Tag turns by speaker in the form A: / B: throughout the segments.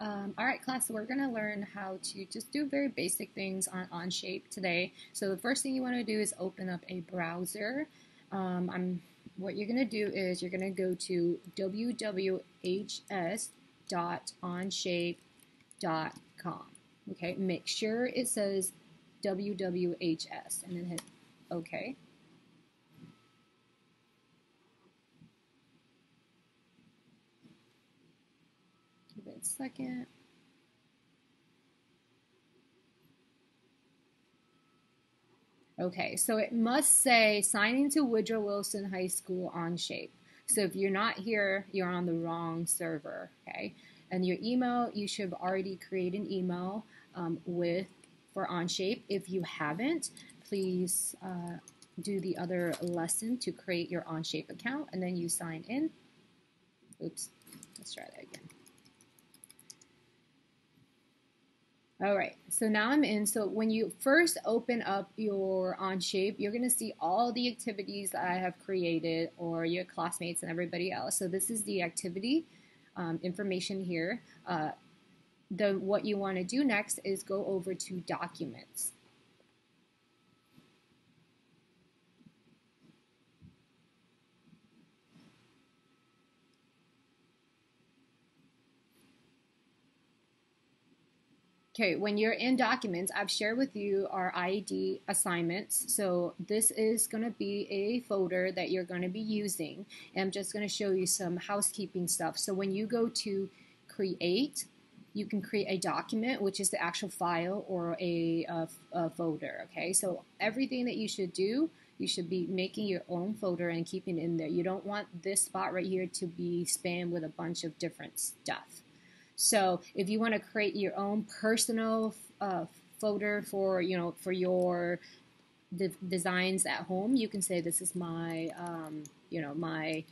A: Um, all right, class, so we're going to learn how to just do very basic things on Onshape today. So the first thing you want to do is open up a browser. Um, I'm, what you're going to do is you're going to go to www.onshape.com. Okay, make sure it says WWHS and then hit OK. Give it a second. Okay, so it must say signing to Woodrow Wilson High School Onshape. So if you're not here, you're on the wrong server, okay? And your email, you should have already created an email um, with for Onshape. If you haven't, please uh, do the other lesson to create your Onshape account and then you sign in. Oops, let's try that again. All right, so now I'm in. So when you first open up your Onshape, you're going to see all the activities that I have created or your classmates and everybody else. So this is the activity um, information here. Uh, the What you want to do next is go over to Documents. Okay, when you're in documents, I've shared with you our IED assignments. So this is going to be a folder that you're going to be using. And I'm just going to show you some housekeeping stuff. So when you go to create, you can create a document, which is the actual file or a, a, a folder. Okay, so everything that you should do, you should be making your own folder and keeping it in there. You don't want this spot right here to be spammed with a bunch of different stuff. So if you want to create your own personal uh, folder for you know for your de designs at home, you can say this is my um, you know my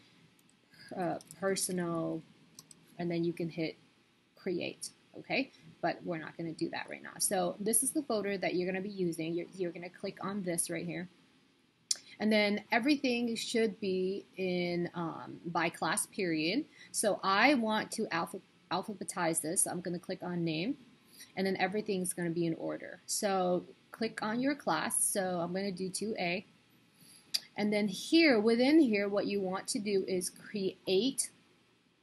A: uh, personal, and then you can hit create. Okay, but we're not going to do that right now. So this is the folder that you're going to be using. You're, you're going to click on this right here. And then everything should be in um, by class period. So I want to alpha alphabetize this. I'm going to click on name and then everything's going to be in order. So click on your class. So I'm going to do 2A. And then here, within here, what you want to do is create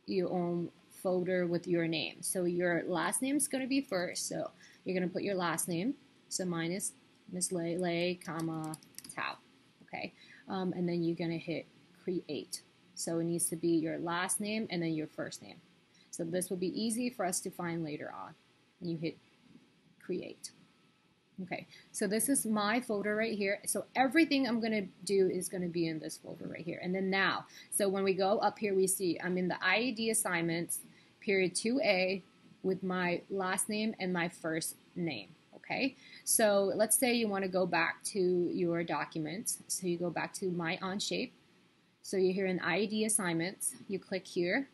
A: your own folder with your name. So your last name is going to be first. So you're going to put your last name. So mine is Miss Le, Le, comma, Thao. Okay. Um, and then you're going to hit create. So it needs to be your last name and then your first name. So this will be easy for us to find later on. You hit create. Okay, so this is my folder right here. So everything I'm going to do is going to be in this folder right here. And then now, so when we go up here, we see I'm in the IED assignments, period 2A, with my last name and my first name. Okay, so let's say you want to go back to your documents. So you go back to My Onshape. So you're here in IED assignments. You click here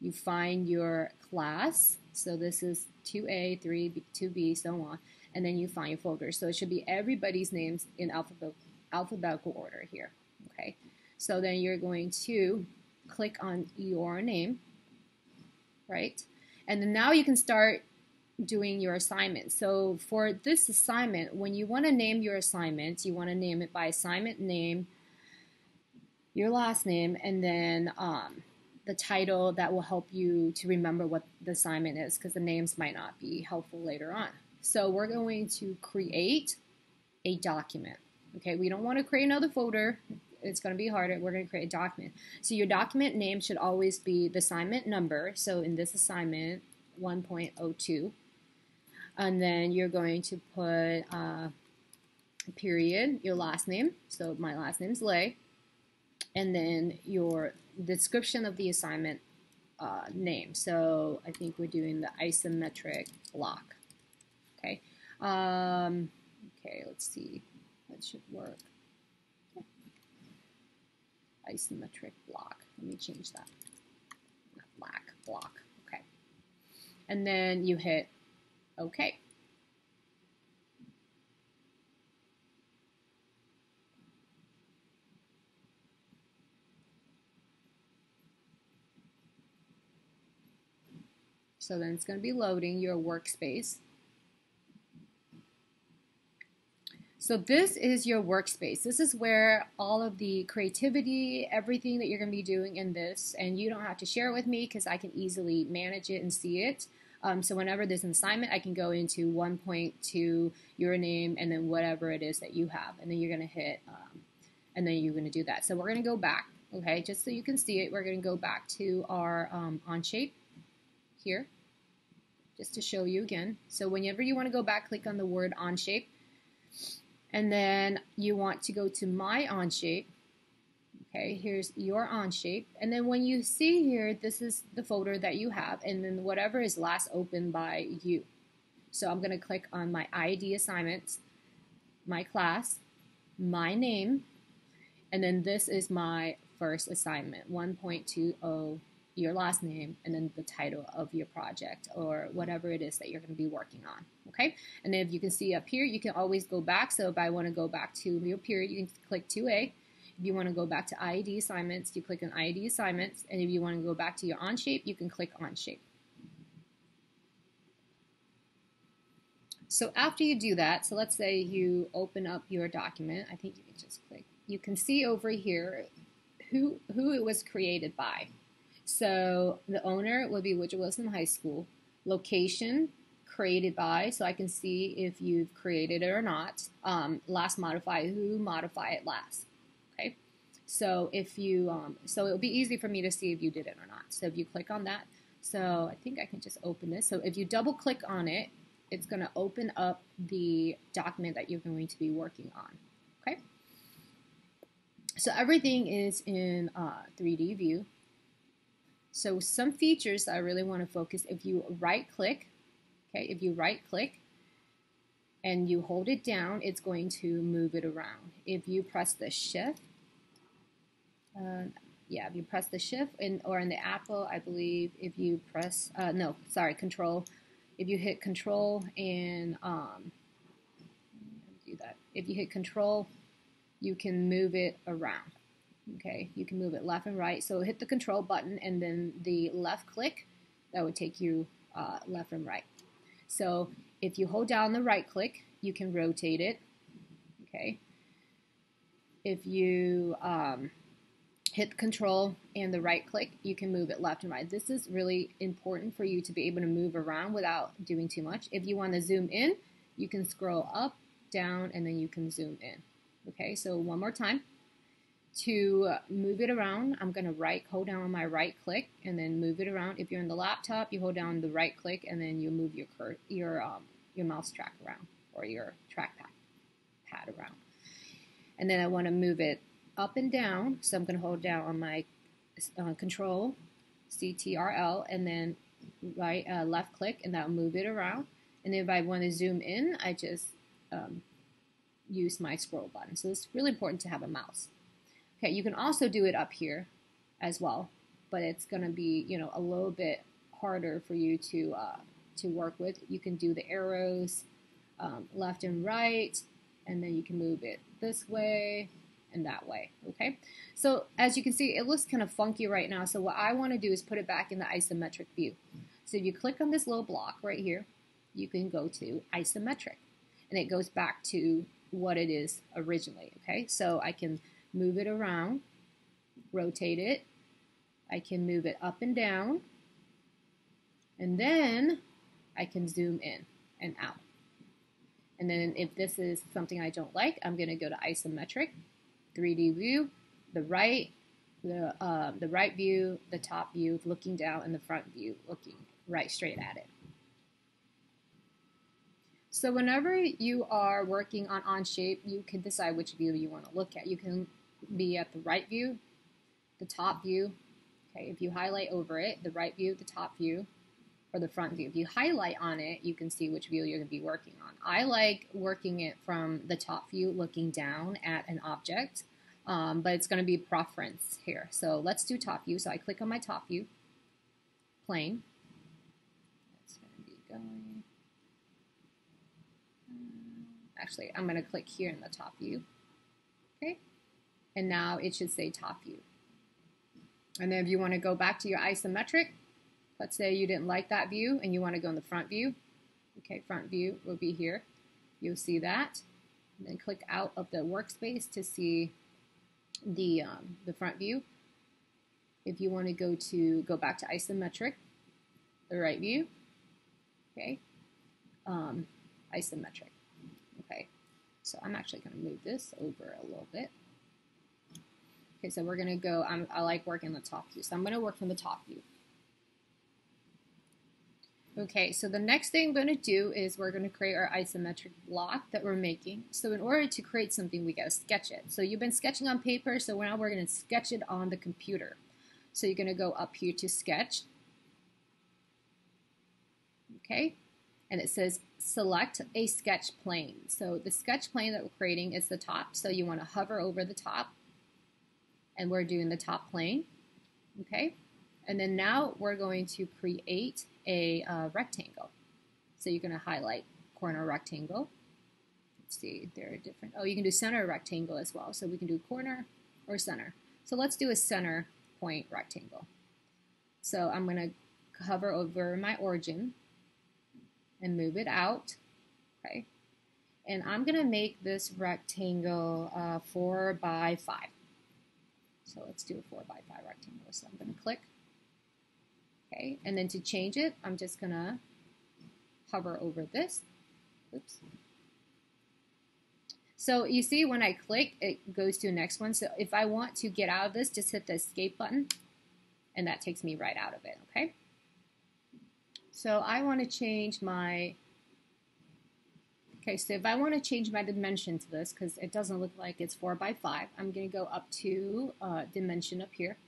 A: you find your class. So this is 2A, 3, 2B, so on. And then you find your folder. So it should be everybody's names in alphabet, alphabetical order here. Okay. So then you're going to click on your name, right? And then now you can start doing your assignment. So for this assignment, when you want to name your assignment, you want to name it by assignment name, your last name, and then um, the title that will help you to remember what the assignment is because the names might not be helpful later on. So we're going to create a document. Okay, we don't want to create another folder. It's going to be harder. We're going to create a document. So your document name should always be the assignment number. So in this assignment, 1.02. And then you're going to put uh, period, your last name. So my last name is Le. And then your description of the assignment uh, name. So I think we're doing the isometric block. Okay. Um, okay, let's see. That should work. Isometric block. Let me change that. Not black, block. Okay. And then you hit OK. So then it's going to be loading your workspace. So this is your workspace. This is where all of the creativity, everything that you're going to be doing in this, and you don't have to share it with me because I can easily manage it and see it. Um, so whenever there's an assignment, I can go into 1.2 your name and then whatever it is that you have, and then you're going to hit, um, and then you're going to do that. So we're going to go back, okay, just so you can see it. We're going to go back to our um, Onshape here, just to show you again. So whenever you want to go back, click on the word Onshape and then you want to go to my Onshape. Okay, here's your Onshape. And then when you see here, this is the folder that you have, and then whatever is last opened by you. So I'm going to click on my IED assignments, my class, my name, and then this is my first assignment, 1.20 your last name, and then the title of your project or whatever it is that you're going to be working on. Okay, and then if you can see up here, you can always go back. So if I want to go back to your period, you can click 2A. If you want to go back to IED assignments, you click on IED assignments, and if you want to go back to your Onshape, you can click Onshape. So after you do that, so let's say you open up your document, I think you can just click. You can see over here who who it was created by. So the owner will be Woodrow Wilson High School. Location created by, so I can see if you've created it or not. Um, last modify, who modify it last. Okay. So if you, um, so it'll be easy for me to see if you did it or not. So if you click on that, so I think I can just open this. So if you double click on it, it's going to open up the document that you're going to be working on. Okay. So everything is in uh, 3D view. So some features I really want to focus, if you right click, okay, if you right click and you hold it down, it's going to move it around. If you press the shift, uh, yeah, if you press the shift, in, or in the Apple, I believe if you press, uh, no, sorry, control, if you hit control and, um, do that, if you hit control, you can move it around. Okay, you can move it left and right. So hit the control button and then the left click, that would take you uh, left and right. So if you hold down the right click, you can rotate it. Okay. If you um, hit control and the right click, you can move it left and right. This is really important for you to be able to move around without doing too much. If you want to zoom in, you can scroll up, down, and then you can zoom in. Okay, so one more time to move it around, I'm going to right hold down my right click and then move it around. If you're in the laptop, you hold down the right click and then you move your your um, your mouse track around or your trackpad pad around. And then I want to move it up and down, so I'm going to hold down on my uh, Control CTRL and then right uh, left click and that'll move it around. And if I want to zoom in, I just um, use my scroll button. So it's really important to have a mouse. Okay, you can also do it up here as well, but it's going to be, you know, a little bit harder for you to, uh, to work with. You can do the arrows um, left and right, and then you can move it this way and that way, okay? So as you can see, it looks kind of funky right now, so what I want to do is put it back in the isometric view. So if you click on this little block right here, you can go to isometric, and it goes back to what it is originally, okay? So I can move it around, rotate it. I can move it up and down. And then I can zoom in and out. And then if this is something I don't like, I'm going to go to isometric, 3D view, the right, the, uh, the right view, the top view looking down, and the front view looking right straight at it. So whenever you are working on Onshape, you can decide which view you want to look at. You can be at the right view, the top view. Okay, if you highlight over it, the right view, the top view, or the front view. If you highlight on it, you can see which view you're going to be working on. I like working it from the top view, looking down at an object, um, but it's going to be preference here. So let's do top view. So I click on my top view, plane. Going to be going. Actually, I'm going to click here in the top view. Okay, and now it should say top view. And then if you want to go back to your isometric, Let's say you didn't like that view and you want to go in the front view. Okay, front view will be here. You'll see that. And then click out of the workspace to see the, um, the front view. If you want to go to go back to isometric, the right view, okay, um, isometric, okay. So I'm actually going to move this over a little bit. Okay, so we're going to go, I'm, I like working the top view, so I'm going to work from the top view. Okay, so the next thing I'm going to do is we're going to create our isometric block that we're making. So in order to create something, we got to sketch it. So you've been sketching on paper, so now we're going to sketch it on the computer. So you're going to go up here to sketch. Okay, and it says select a sketch plane. So the sketch plane that we're creating is the top. So you want to hover over the top, and we're doing the top plane. Okay, and then now we're going to create a uh, rectangle. So you're going to highlight corner rectangle. Let's see, there are different, oh, you can do center rectangle as well. So we can do corner or center. So let's do a center point rectangle. So I'm going to hover over my origin and move it out. Okay. And I'm going to make this rectangle uh, 4 by 5. So let's do a 4 by 5 rectangle. So I'm going to click Okay, and then to change it, I'm just gonna hover over this. Oops. So you see when I click, it goes to the next one. So if I want to get out of this, just hit the escape button and that takes me right out of it, okay? So I want to change my, okay, so if I want to change my dimension to this, because it doesn't look like it's 4 by 5, I'm going to go up to uh, dimension up here.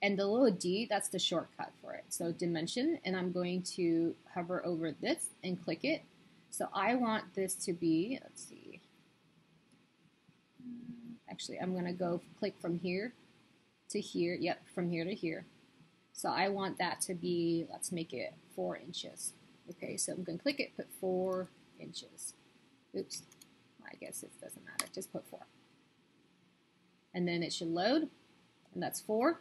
A: And the little d, that's the shortcut for it. So dimension, and I'm going to hover over this and click it. So I want this to be, let's see, actually I'm going to go click from here to here, yep, from here to here. So I want that to be, let's make it four inches. Okay, so I'm going to click it, put four inches. Oops, I guess it doesn't matter, just put four. And then it should load, and that's four.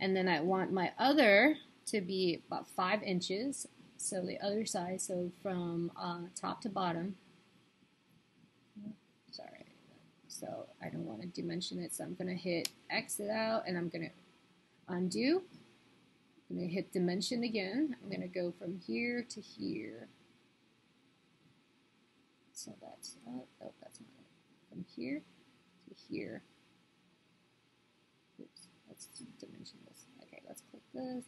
A: And then I want my other to be about five inches. So the other side, so from uh, top to bottom. Sorry. So I don't want to dimension it. So I'm going to hit exit out and I'm going to undo. I'm going to hit dimension again. I'm going to go from here to here. So that's, oh, oh that's not it. From here to here. Oops, let's dimension this. Okay, let's click this.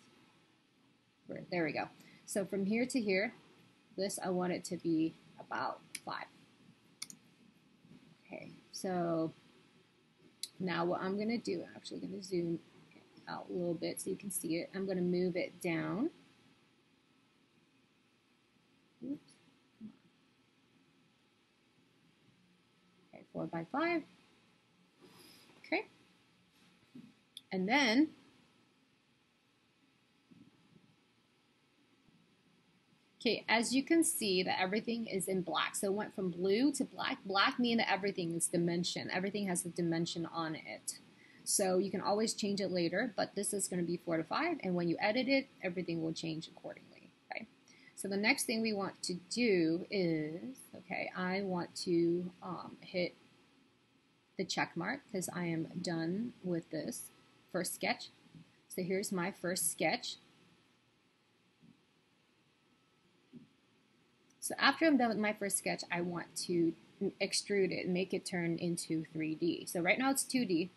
A: There we go. So from here to here, this I want it to be about 5. Okay, so now what I'm going to do, I'm actually going to zoom out a little bit so you can see it. I'm going to move it down. Okay, 4 by 5. Okay. And then Okay, as you can see that everything is in black. So it went from blue to black. Black meaning that everything is dimension. Everything has a dimension on it. So you can always change it later, but this is going to be 4 to 5, and when you edit it, everything will change accordingly. Okay. So the next thing we want to do is, okay, I want to um, hit the check mark because I am done with this first sketch. So here's my first sketch. So after I'm done with my first sketch, I want to extrude it, make it turn into 3D. So right now it's 2D.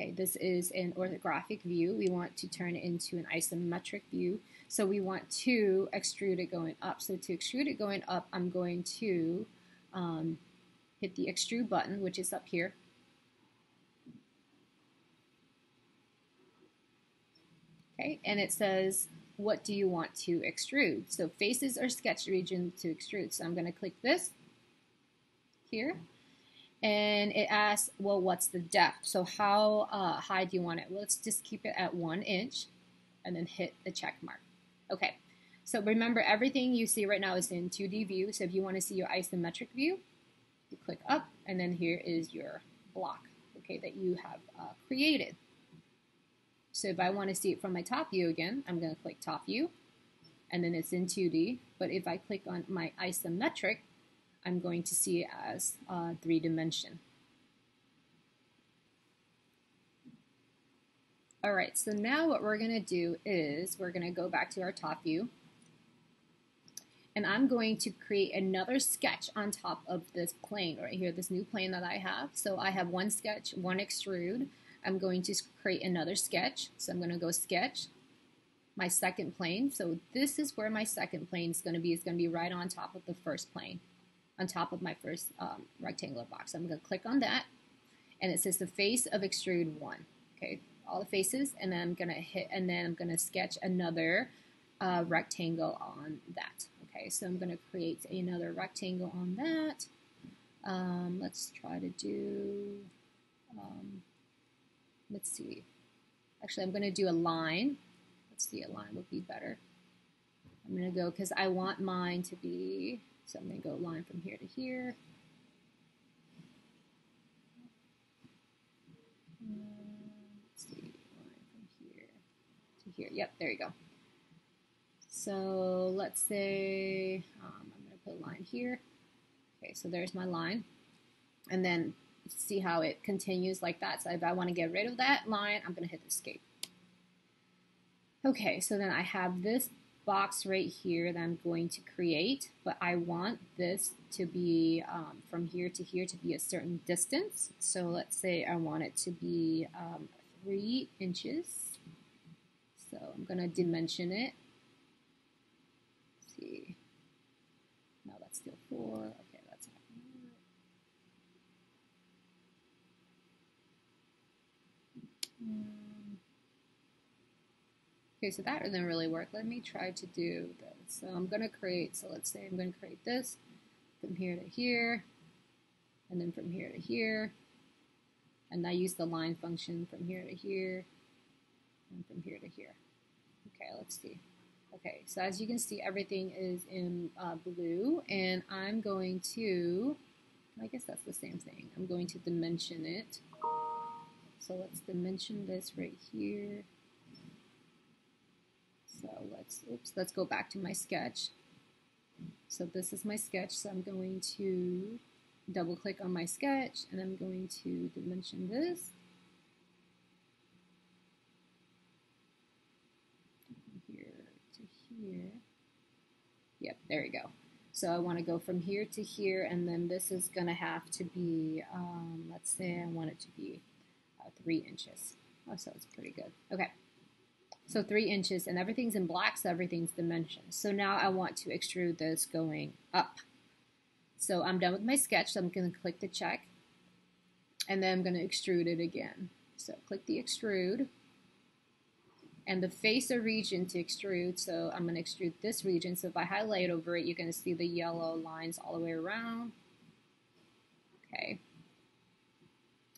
A: Okay, this is an orthographic view. We want to turn it into an isometric view. So we want to extrude it going up. So to extrude it going up, I'm going to um, hit the extrude button, which is up here. Okay, and it says what do you want to extrude? So faces are sketch region to extrude. So I'm going to click this here. And it asks, well, what's the depth? So how uh, high do you want it? Well, let's just keep it at one inch and then hit the check mark. Okay, so remember everything you see right now is in 2D view. So if you want to see your isometric view, you click up and then here is your block, okay, that you have uh, created. So if I want to see it from my top view again, I'm going to click top view and then it's in 2D. But if I click on my isometric, I'm going to see it as uh, three dimension. All right, so now what we're going to do is we're going to go back to our top view. And I'm going to create another sketch on top of this plane right here, this new plane that I have. So I have one sketch, one extrude. I'm going to create another sketch. So I'm going to go sketch, my second plane. So this is where my second plane is going to be. It's going to be right on top of the first plane, on top of my first um, rectangular box. I'm going to click on that. And it says the face of extrude 1. Okay, all the faces, and then I'm gonna hit, and then I'm gonna sketch another uh, rectangle on that. Okay, so I'm gonna create another rectangle on that. Um, let's try to do, um, let's see. Actually, I'm gonna do a line. Let's see, a line would be better. I'm gonna go, because I want mine to be, so I'm gonna go line from here to here. Let's see, line from here to here. Yep, there you go. So let's say um, I'm going to put a line here. Okay, so there's my line. And then see how it continues like that. So if I want to get rid of that line, I'm going to hit escape. Okay, so then I have this box right here that I'm going to create, but I want this to be um, from here to here to be a certain distance. So let's say I want it to be um, three inches. So I'm going to dimension it. Let's see. No, that's still 4. Okay, that's Okay, so that didn't really work. Let me try to do this. So I'm going to create, so let's say I'm going to create this from here to here, and then from here to here. And I use the line function from here to here, and from here to here. Okay, let's see. Okay, so as you can see, everything is in uh, blue, and I'm going to, I guess that's the same thing. I'm going to dimension it. So let's dimension this right here. Oops, let's go back to my sketch. So this is my sketch, so I'm going to double click on my sketch, and I'm going to dimension this. here. Yep, there you go. So I want to go from here to here, and then this is going to have to be, um, let's say I want it to be uh, 3 inches. Oh, so it's pretty good. Okay. So 3 inches, and everything's in black, so everything's dimensioned. So now I want to extrude this going up. So I'm done with my sketch, so I'm going to click the check, and then I'm going to extrude it again. So click the extrude, and the facer region to extrude. So I'm going to extrude this region. So if I highlight over it, you're going to see the yellow lines all the way around. Okay.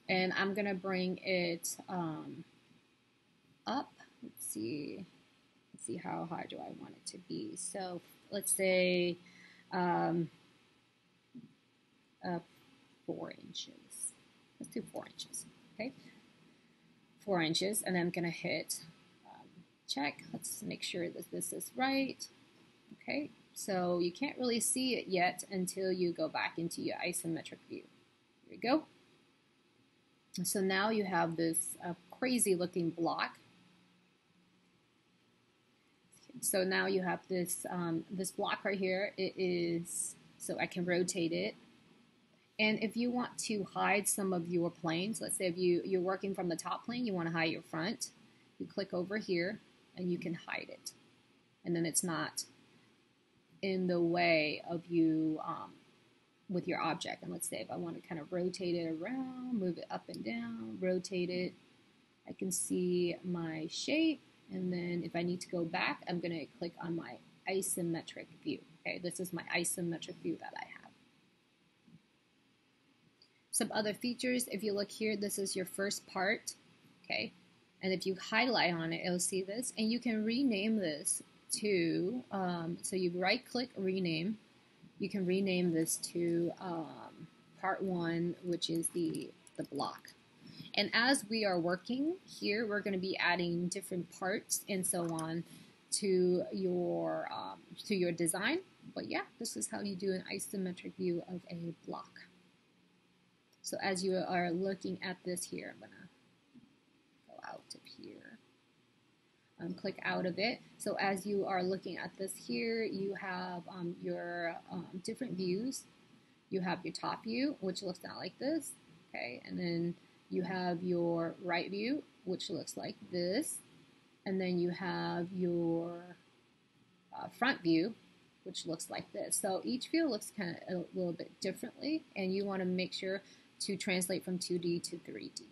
A: And I'm going to bring it um, up. See. Let's see how high do I want it to be. So let's say um, uh, four inches. Let's do four inches. Okay. Four inches. And I'm going to hit check. Let's make sure that this is right. Okay, so you can't really see it yet until you go back into your isometric view. Here we go. So now you have this uh, crazy looking block. So now you have this um, this block right here. It is so I can rotate it. And if you want to hide some of your planes, let's say if you, you're working from the top plane, you want to hide your front, you click over here and you can hide it. And then it's not in the way of you um, with your object. And let's say if I want to kind of rotate it around, move it up and down, rotate it, I can see my shape. And then if I need to go back, I'm going to click on my isometric view. Okay, this is my isometric view that I have. Some other features, if you look here, this is your first part. Okay, and if you highlight on it, it'll see this. And you can rename this to, um, so you right click rename. You can rename this to um, part one, which is the, the block. And as we are working here, we're going to be adding different parts and so on to your um, to your design. But yeah, this is how you do an isometric view of a block. So as you are looking at this here, I'm gonna go out of here. Um, click out of it. So as you are looking at this here, you have um, your um, different views. You have your top view, which looks not like this, okay, and then you have your right view, which looks like this, and then you have your uh, front view, which looks like this. So each view looks kind of a little bit differently, and you want to make sure to translate from 2D to 3D.